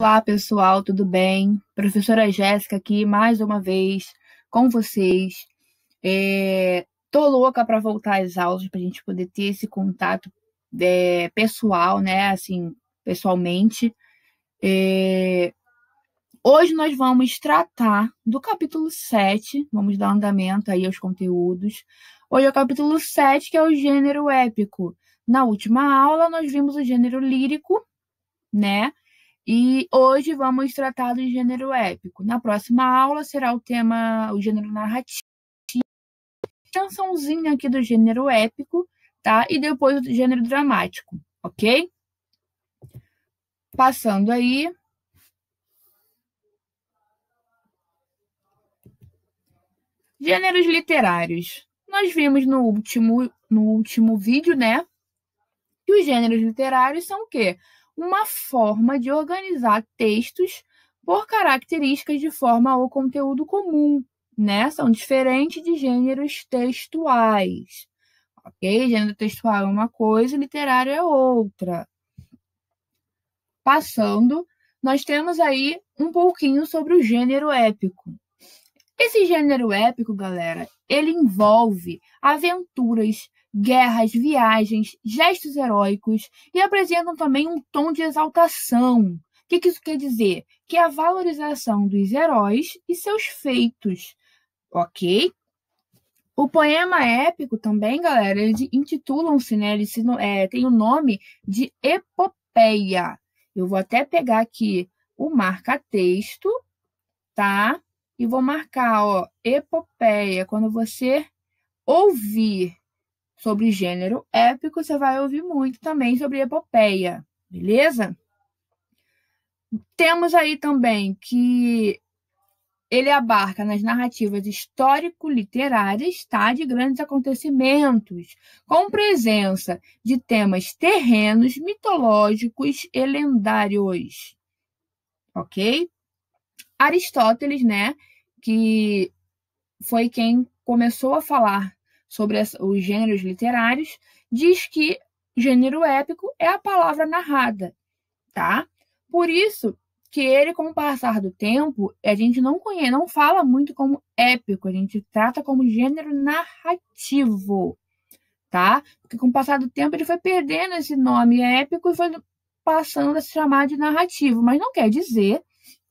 Olá, pessoal, tudo bem? Professora Jéssica aqui mais uma vez com vocês. É, tô louca para voltar às aulas para a gente poder ter esse contato é, pessoal, né? Assim, pessoalmente. É, hoje nós vamos tratar do capítulo 7, vamos dar andamento aí aos conteúdos. Hoje é o capítulo 7, que é o gênero épico. Na última aula, nós vimos o gênero lírico, né? E hoje vamos tratar do gênero épico. Na próxima aula será o tema, o gênero narrativo, cançãozinha aqui do gênero épico, tá? E depois o gênero dramático, ok? Passando aí. Gêneros literários. Nós vimos no último, no último vídeo, né? Que os gêneros literários são o quê? Uma forma de organizar textos por características de forma ao conteúdo comum, né? São diferentes de gêneros textuais. Ok? Gênero textual é uma coisa, literário é outra. Passando, nós temos aí um pouquinho sobre o gênero épico. Esse gênero épico, galera, ele envolve aventuras, guerras, viagens, gestos heróicos e apresentam também um tom de exaltação. O que, isso quer dizer? Que é a valorização dos heróis e seus feitos, ok? O poema épico também, galera, eles intitulam-se, né? Eles é, tem o nome de epopeia. Eu vou até pegar aqui o marca-texto, tá? E vou marcar, ó, epopeia. Quando você ouvir sobre gênero épico, você vai ouvir muito também sobre epopeia, beleza? Temos aí também que ele abarca nas narrativas histórico-literárias, tá? De grandes acontecimentos, com presença de temas terrenos, mitológicos e lendários. Ok? Aristóteles, né? Que foi quem começou a falar sobre os gêneros literários, diz que gênero épico é a palavra narrada, tá? Por isso que ele, com o passar do tempo, a gente não conhece, não fala muito como épico, a gente trata como gênero narrativo, tá? Porque com o passar do tempo ele foi perdendo esse nome épico e foi passando a se chamar de narrativo, mas não quer dizer,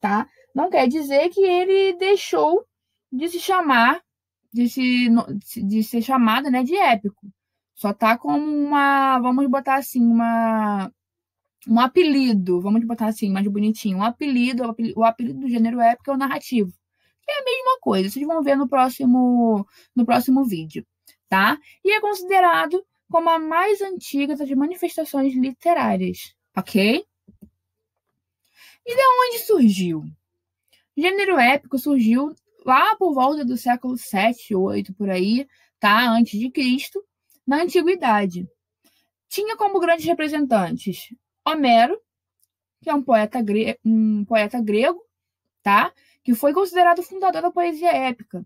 tá? Não quer dizer que ele deixou de se chamar de, se, de ser chamada né, de épico. Só tá como uma, vamos botar assim, uma um apelido, vamos botar assim, mais bonitinho, um apelido, o apelido do gênero épico é o narrativo. Que é a mesma coisa, vocês vão ver no próximo no próximo vídeo, tá? E é considerado como a mais antiga das manifestações literárias, ok? E de onde surgiu? O gênero épico surgiu lá por volta do século 7, 8 por aí, tá? Antes de Cristo, na antiguidade. Tinha como grandes representantes Homero, que é um poeta, gre um poeta grego, tá? Que foi considerado o fundador da poesia épica.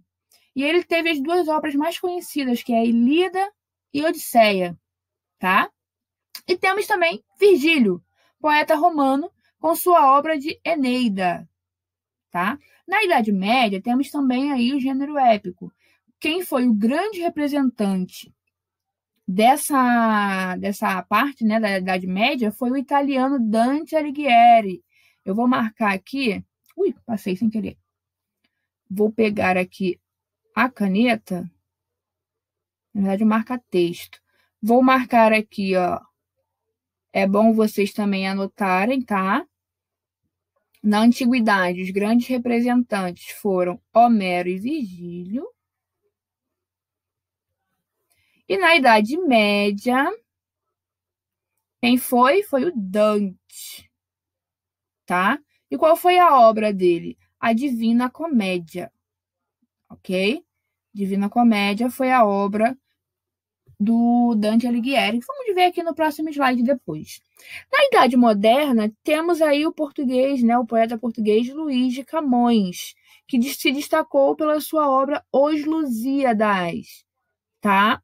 E ele teve as duas obras mais conhecidas, que é a Ilíada e Odisseia, tá? E temos também Virgílio, poeta romano, com sua obra de Eneida, tá? Na Idade Média, temos também aí o gênero épico. Quem foi o grande representante dessa, dessa parte né, da Idade Média foi o italiano Dante Alighieri. Eu vou marcar aqui. Ui, passei sem querer. Vou pegar aqui a caneta. Na verdade, marca texto. Vou marcar aqui, ó. É bom vocês também anotarem, tá? Na antiguidade, os grandes representantes foram Homero e Virgílio. E na Idade Média, quem foi? Foi o Dante. Tá? E qual foi a obra dele? A Divina Comédia. Ok? Divina Comédia foi a obra do Dante Alighieri, que vamos ver aqui no próximo slide depois. Na Idade Moderna, temos aí o português, né, o poeta português Luís de Camões, que se destacou pela sua obra Os Lusíadas, tá?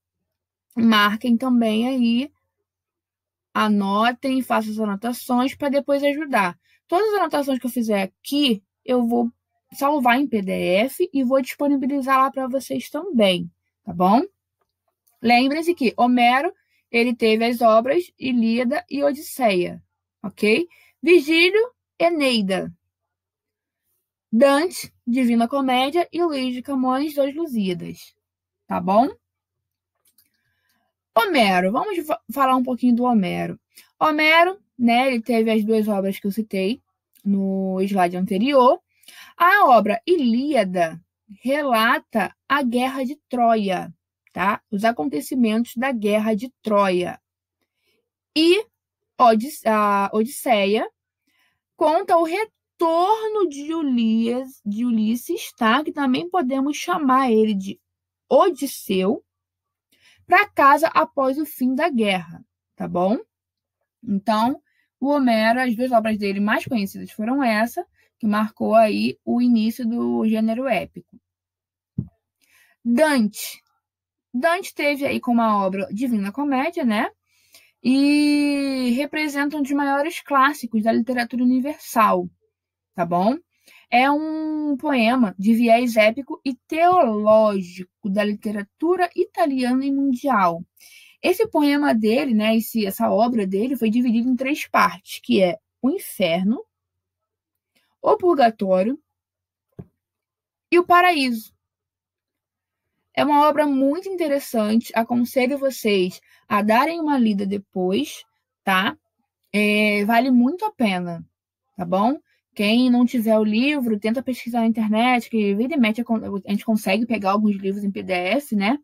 Marquem também aí, anotem, façam as anotações para depois ajudar. todas as anotações que eu fizer aqui, eu vou salvar em PDF e vou disponibilizar lá para vocês também, tá bom? Lembrem-se que Homero, ele teve as obras Ilíada e Odisseia, ok? Vigílio, Eneida. Dante, Divina Comédia e Luiz de Camões, Dois Lusíadas, tá bom? Homero, vamos falar um pouquinho do Homero. Homero, né, ele teve as duas obras que eu citei no slide anterior. A obra Ilíada relata a Guerra de Troia, tá? Os acontecimentos da Guerra de Troia. E a Odisseia conta o retorno de, Ulias, de Ulisses, tá? Que também podemos chamar ele de Odisseu, para casa após o fim da guerra, tá bom? Então, o Homero, as duas obras dele mais conhecidas foram essa, que marcou aí o início do gênero épico. Dante. Dante teve aí como a obra Divina Comédia, né? E representa um dos maiores clássicos da literatura universal, tá bom? é um poema de viés épico e teológico da literatura italiana e mundial. Esse poema dele, né, esse, essa obra dele, foi dividido em três partes, que é o inferno, o purgatório e o paraíso. É uma obra muito interessante. Aconselho vocês a darem uma lida depois, tá? É, vale muito a pena, tá bom? Quem não tiver o livro, tenta pesquisar na internet, que vira e mete a gente consegue pegar alguns livros em PDF, né?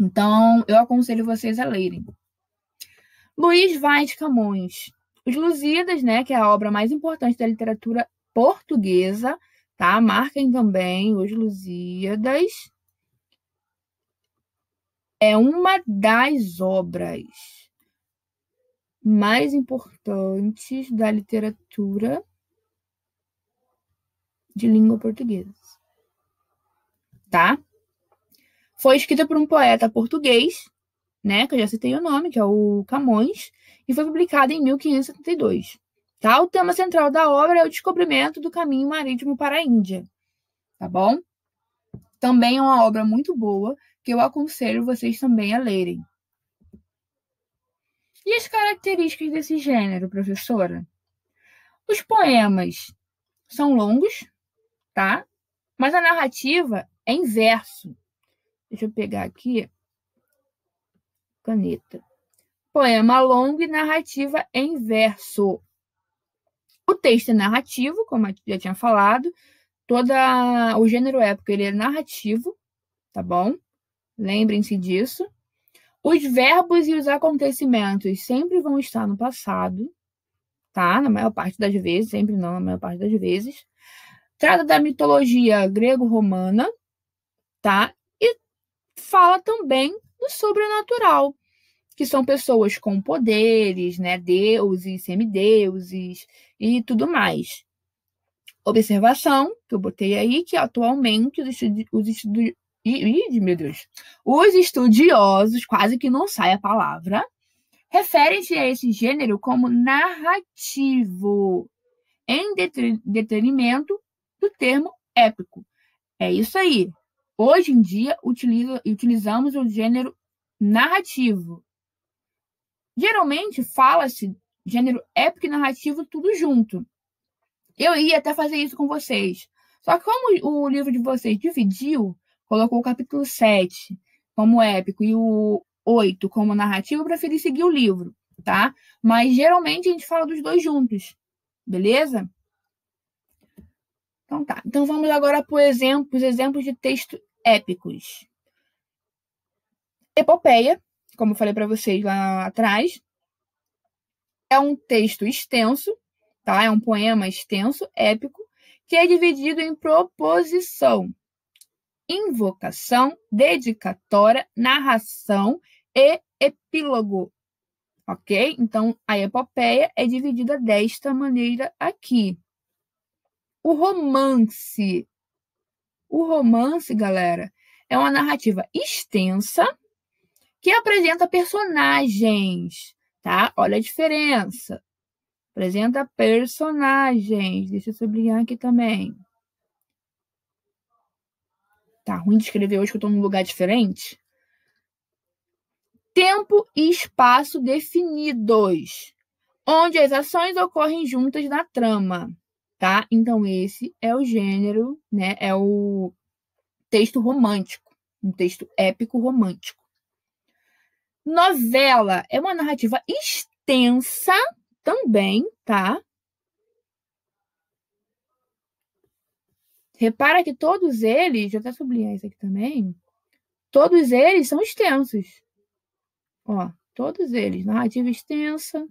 Então, eu aconselho vocês a lerem. Luiz Vaz Camões. Os Lusíadas, né, que é a obra mais importante da literatura portuguesa, tá? Marquem também os Lusíadas. É uma das obras mais importantes da literatura de língua portuguesa. Tá? Foi escrita por um poeta português, né, que eu já citei o nome, que é o Camões, e foi publicada em 1572. Tá? O tema central da obra é o descobrimento do caminho marítimo para a Índia. Tá bom? Também é uma obra muito boa que eu aconselho vocês também a lerem. E as características desse gênero, professora? Os poemas são longos, tá? Mas a narrativa é em verso. Deixa eu pegar aqui. Caneta. Poema longo e narrativa em verso. O texto é narrativo, como eu já tinha falado. Toda o gênero épico ele é narrativo, tá bom? Lembrem-se disso. Os verbos e os acontecimentos sempre vão estar no passado, tá? Na maior parte das vezes, sempre não, na maior parte das vezes. Trata da mitologia grego-romana, tá? E fala também do sobrenatural, que são pessoas com poderes, né? Deuses, semideuses e tudo mais. Observação, que eu botei aí, que atualmente os, estudi os estudi Ih, meu Deus. Os estudiosos, quase que não sai a palavra, referem-se a esse gênero como narrativo, em detrimento do termo épico. É isso aí. Hoje em dia, utiliza, utilizamos o gênero narrativo. Geralmente, fala-se gênero épico e narrativo tudo junto. Eu ia até fazer isso com vocês. Só que como o livro de vocês dividiu, colocou o capítulo 7 como épico e o 8 como narrativo, eu preferi seguir o livro, tá? Mas geralmente a gente fala dos dois juntos, beleza? Então tá. Então vamos agora para os exemplos de texto épicos. Epopeia, como eu falei para vocês lá atrás, é um texto extenso, tá? É um poema extenso, épico, que é dividido em proposição, invocação, dedicatória, narração e epílogo. Ok? Então, a epopeia é dividida desta maneira aqui. O romance. O romance, galera, é uma narrativa extensa que apresenta personagens, tá? Olha a diferença. Apresenta personagens. Deixa eu sublinhar aqui também. Tá ruim de escrever hoje que eu tô num lugar diferente. Tempo e espaço definidos, onde as ações ocorrem juntas na trama, tá? Então esse é o gênero, né? É o texto romântico, um texto épico romântico. Novela é uma narrativa extensa também, tá? Repara que todos eles, deixa eu até sublinhar isso aqui também, todos eles são extensos. Ó, todos eles, narrativa extensa,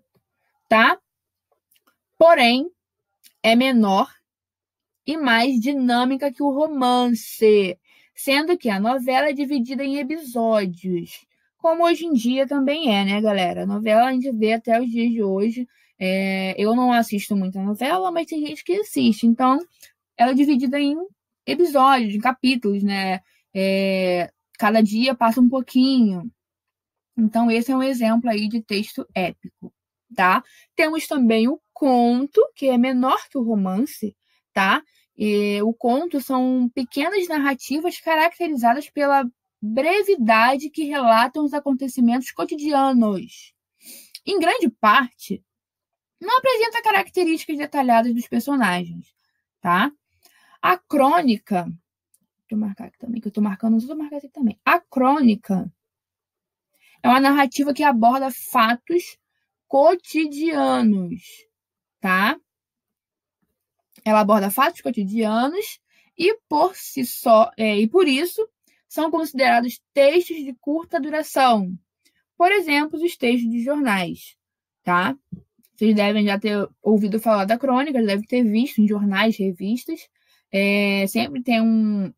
tá? Porém, é menor e mais dinâmica que o romance, sendo que a novela é dividida em episódios, como hoje em dia também é, né, galera? A novela a gente vê até os dias de hoje. É, eu não assisto muita novela, mas tem gente que assiste. Então, ela é dividida em episódios, em capítulos, né? É, cada dia passa um pouquinho. Então, esse é um exemplo aí de texto épico, tá? Temos também o conto, que é menor que o romance, tá? E o conto são pequenas narrativas caracterizadas pela brevidade que relatam os acontecimentos cotidianos. Em grande parte, não apresenta características detalhadas dos personagens, tá? A crônica, deixa eu marcar aqui também, que eu tô marcando, eu marcando aqui também. A crônica é uma narrativa que aborda fatos cotidianos, tá? Ela aborda fatos cotidianos e por si só, é, e por isso são considerados textos de curta duração. Por exemplo, os textos de jornais, tá? Vocês devem já ter ouvido falar da crônica, devem ter visto em jornais, revistas. É, sempre tem um,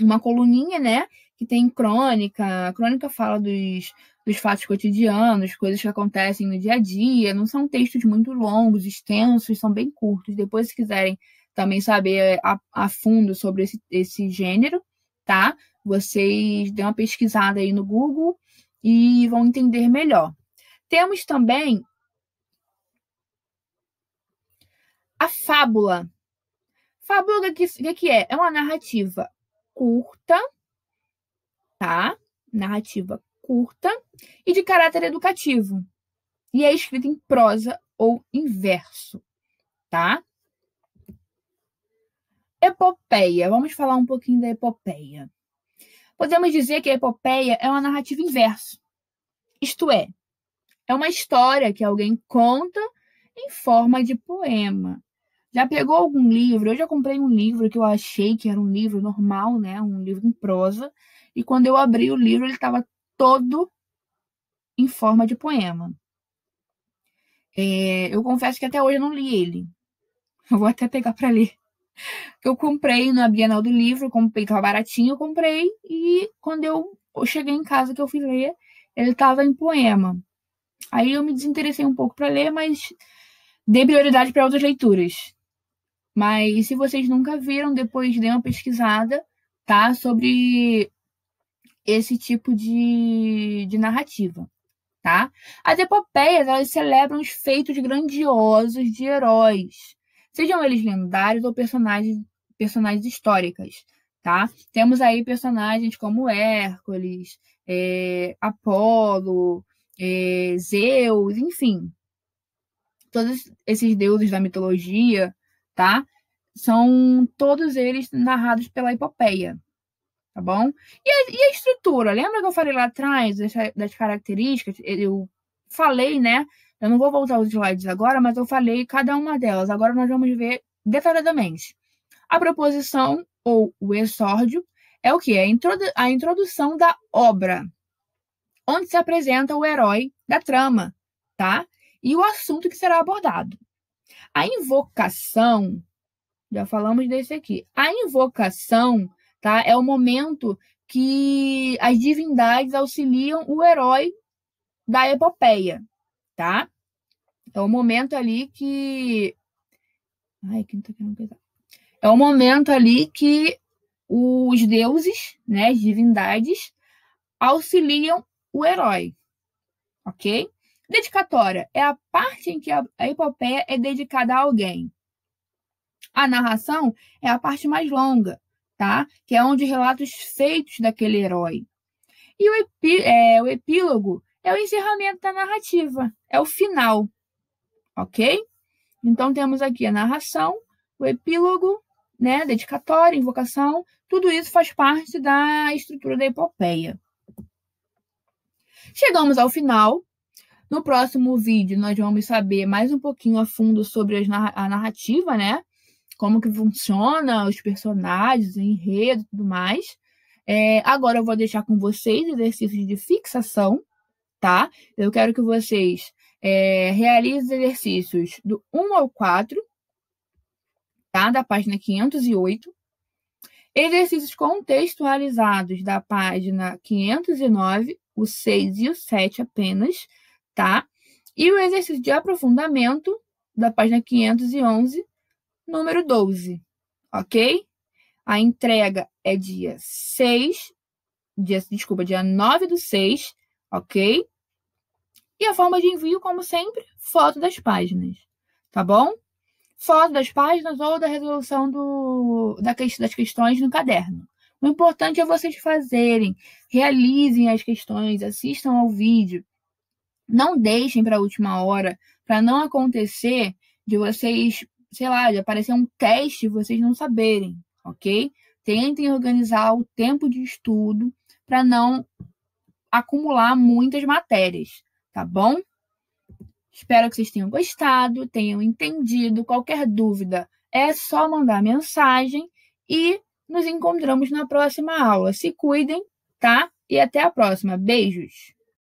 uma coluninha, né? Que tem crônica. A crônica fala dos, dos fatos cotidianos, coisas que acontecem no dia a dia. Não são textos muito longos, extensos, são bem curtos. Depois, se quiserem também saber a, a fundo sobre esse, esse gênero, tá? Vocês dêem uma pesquisada aí no Google e vão entender melhor. Temos também a fábula. Fábula, o que, que é? É uma narrativa curta, tá? Narrativa curta e de caráter educativo. E é escrita em prosa ou em verso, tá? Epopeia. Vamos falar um pouquinho da epopeia. Podemos dizer que a epopeia é uma narrativa inverso. Isto é, é uma história que alguém conta em forma de poema. Já pegou algum livro? Eu já comprei um livro que eu achei que era um livro normal, né? Um livro em prosa. E quando eu abri o livro, ele estava todo em forma de poema. É, eu confesso que até hoje eu não li ele. Eu vou até pegar para ler eu comprei na Bienal do Livro, comprei, tava baratinho, eu comprei, e quando eu cheguei em casa que eu fui ler, ele estava em poema. Aí eu me desinteressei um pouco para ler, mas dei prioridade para outras leituras. Mas se vocês nunca viram, depois dê uma pesquisada, tá? Sobre esse tipo de, de narrativa, tá? As epopeias, elas celebram os feitos grandiosos de heróis, sejam eles lendários ou personagens, personagens históricas, tá? Temos aí personagens como Hércules, é, Apolo, é, Zeus, enfim. Todos esses deuses da mitologia, tá? São todos eles narrados pela epopeia, tá bom? E a, e a estrutura? Lembra que eu falei lá atrás das, das características? Eu falei, né, eu não vou voltar aos slides agora, mas eu falei cada uma delas. Agora nós vamos ver detalhadamente. A proposição ou o exórdio é o que? É a introdução da obra, onde se apresenta o herói da trama, tá? E o assunto que será abordado. A invocação, já falamos desse aqui. A invocação, tá? É o momento que as divindades auxiliam o herói da epopeia, tá? É o momento ali que. Ai, que não tá querendo pesar. É o momento ali que os deuses, né, as divindades, auxiliam o herói. Ok? Dedicatória é a parte em que a epopeia é dedicada a alguém. A narração é a parte mais longa, tá? Que é onde relatos feitos daquele herói. E o, epí é, o epílogo é o encerramento da narrativa, é o final, ok? Então temos aqui a narração, o epílogo, né, dedicatória, invocação, tudo isso faz parte da estrutura da epopeia. Chegamos ao final. No próximo vídeo, nós vamos saber mais um pouquinho a fundo sobre a narrativa, né? Como que funciona, os personagens, o enredo e tudo mais. É, agora eu vou deixar com vocês exercícios de fixação, tá? Eu quero que vocês é, realizem exercícios do 1 ao 4, tá? Da página 508. Exercícios contextualizados da página 509, o 6 e o 7 apenas, tá? E o exercício de aprofundamento da página 511, número 12, ok? A entrega é dia 6, dia, desculpa, dia 9 do 6, ok? E a forma de envio, como sempre, foto das páginas, tá bom? Foto das páginas ou da resolução do, da, das questões no caderno. O importante é vocês fazerem, realizem as questões, assistam ao vídeo. Não deixem para a última hora, para não acontecer de vocês, sei lá, de aparecer um teste e vocês não saberem, ok? Tentem organizar o tempo de estudo para não acumular muitas matérias, tá bom? Espero que vocês tenham gostado, tenham entendido. Qualquer dúvida é só mandar mensagem e nos encontramos na próxima aula. Se cuidem, tá? E até a próxima. Beijos!